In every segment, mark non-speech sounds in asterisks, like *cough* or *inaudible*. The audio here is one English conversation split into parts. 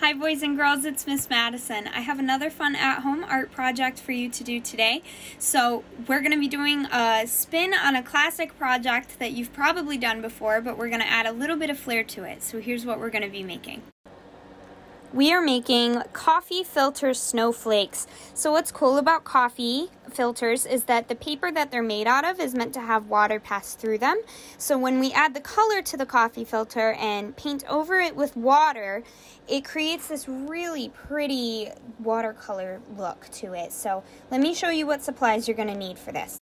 Hi boys and girls, it's Miss Maddesen. I have another fun at-home art project for you to do today. So we're going to be doing a spin on a classic project that you've probably done before, but we're going to add a little bit of flair to it. So here's what we're going to be making. We are making coffee filter snowflakes. So what's cool about coffee filters is that the paper that they're made out of is meant to have water pass through them. So when we add the color to the coffee filter and paint over it with water, it creates this really pretty watercolor look to it. So let me show you what supplies you're going to need for this.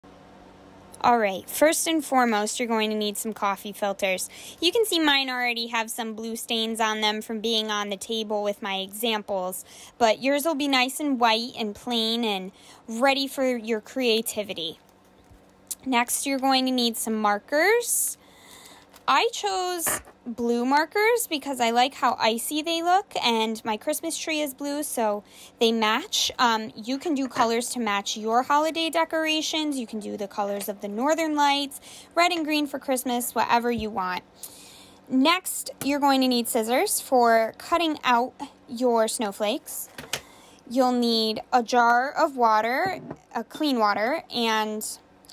Alright, first and foremost, you're going to need some coffee filters. You can see mine already have some blue stains on them from being on the table with my examples, but yours will be nice and white and plain and ready for your creativity. Next, you're going to need some markers. I chose blue markers because I like how icy they look, and my Christmas tree is blue, so they match. Um, you can do colors to match your holiday decorations. You can do the colors of the northern lights, red and green for Christmas, whatever you want. Next, you're going to need scissors for cutting out your snowflakes. You'll need a jar of water, a clean water, and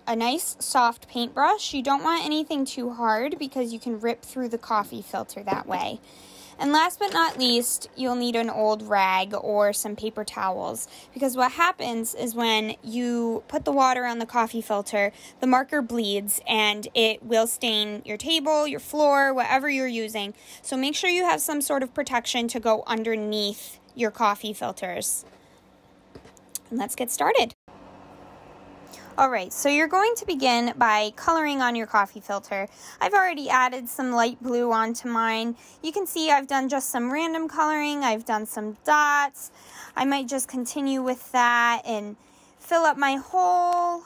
a nice soft paintbrush. You don't want anything too hard because you can rip through the coffee filter that way. And last but not least, you'll need an old rag or some paper towels because what happens is when you put the water on the coffee filter, the marker bleeds and it will stain your table, your floor, whatever you're using. So make sure you have some sort of protection to go underneath your coffee filters. And let's get started. All right, so you're going to begin by coloring on your coffee filter. I've already added some light blue onto mine. You can see I've done just some random coloring. I've done some dots. I might just continue with that and fill up my whole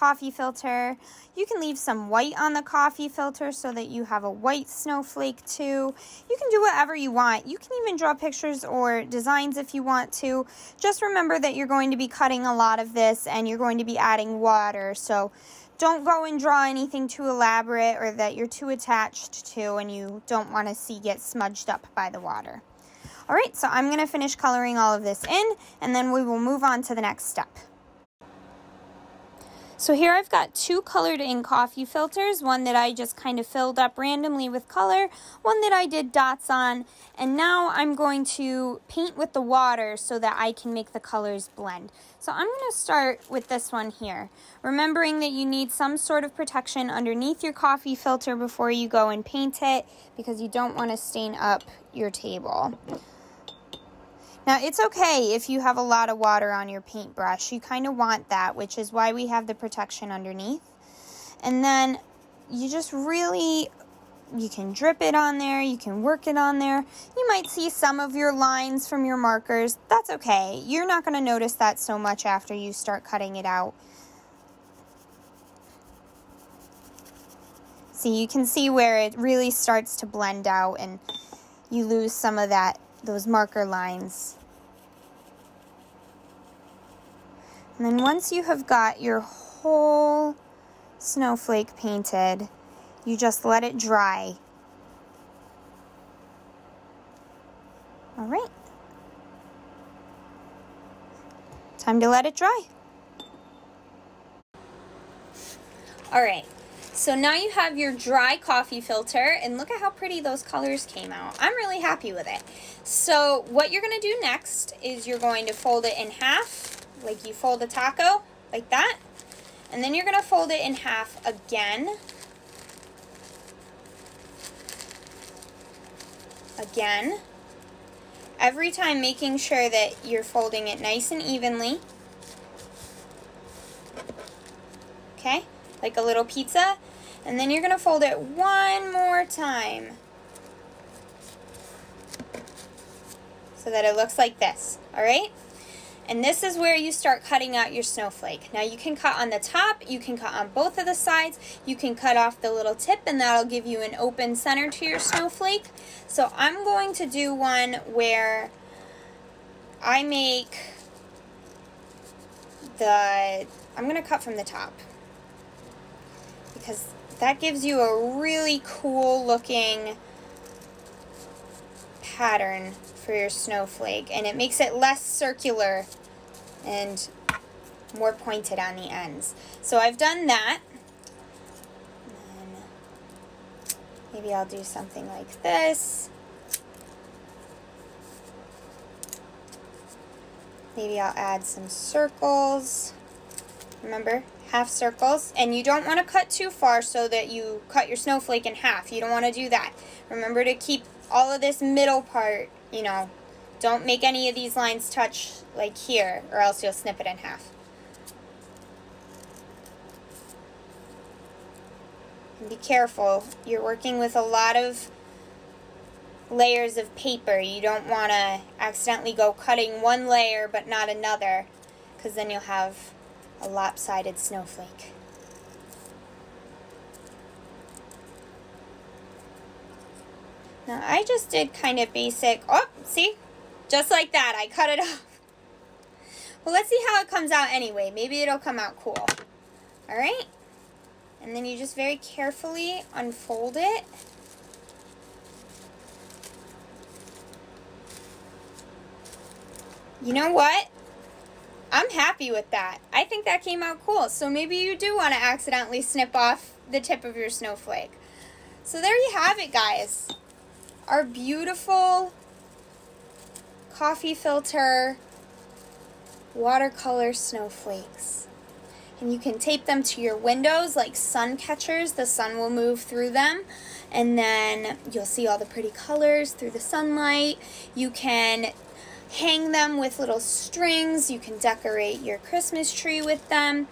coffee filter. You can leave some white on the coffee filter so that you have a white snowflake too. You can do whatever you want. You can even draw pictures or designs if you want to. Just remember that you're going to be cutting a lot of this and you're going to be adding water. So don't go and draw anything too elaborate or that you're too attached to and you don't want to see get smudged up by the water. All right, so I'm going to finish coloring all of this in and then we will move on to the next step. So here I've got two colored in coffee filters, one that I just kind of filled up randomly with color, one that I did dots on, and now I'm going to paint with the water so that I can make the colors blend. So I'm going to start with this one here, remembering that you need some sort of protection underneath your coffee filter before you go and paint it because you don't want to stain up your table. Now, it's okay if you have a lot of water on your paintbrush. You kind of want that, which is why we have the protection underneath. And then you just really, you can drip it on there, you can work it on there. You might see some of your lines from your markers. That's okay. You're not going to notice that so much after you start cutting it out. See, you can see where it really starts to blend out and you lose some of that those marker lines. And then once you have got your whole snowflake painted, you just let it dry. All right. Time to let it dry. All right, so now you have your dry coffee filter and look at how pretty those colors came out. I'm really happy with it. So what you're gonna do next is you're going to fold it in half, like you fold a taco, like that. And then you're gonna fold it in half again. Again. Every time making sure that you're folding it nice and evenly. Okay, like a little pizza. And then you're going to fold it one more time. So that it looks like this, all right? And this is where you start cutting out your snowflake. Now you can cut on the top, you can cut on both of the sides, you can cut off the little tip and that'll give you an open center to your snowflake. So I'm going to do one where I make the, I'm going to cut from the top because that gives you a really cool looking pattern for your snowflake and it makes it less circular and more pointed on the ends. So I've done that. maybe I'll do something like this. Maybe I'll add some circles. Remember, half circles. And you don't want to cut too far so that you cut your snowflake in half. You don't want to do that. Remember to keep all of this middle part, you know, don't make any of these lines touch like here or else you'll snip it in half. And be careful. You're working with a lot of layers of paper. You don't want to accidentally go cutting one layer but not another because then you'll have a lopsided snowflake. Now I just did kind of basic, oh, see? Just like that, I cut it *laughs* off. Well, let's see how it comes out anyway. Maybe it'll come out cool. All right? And then you just very carefully unfold it. You know what? I'm happy with that. I think that came out cool. So maybe you do want to accidentally snip off the tip of your snowflake. So there you have it, guys. Our beautiful coffee filter watercolor snowflakes. And you can tape them to your windows like sun catchers. The sun will move through them. And then you'll see all the pretty colors through the sunlight. You can hang them with little strings. You can decorate your Christmas tree with them.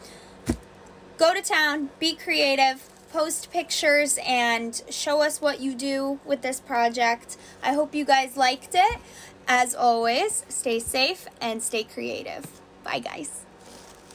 Go to town, be creative, post pictures, and show us what you do with this project. I hope you guys liked it. As always, stay safe and stay creative. Bye, guys.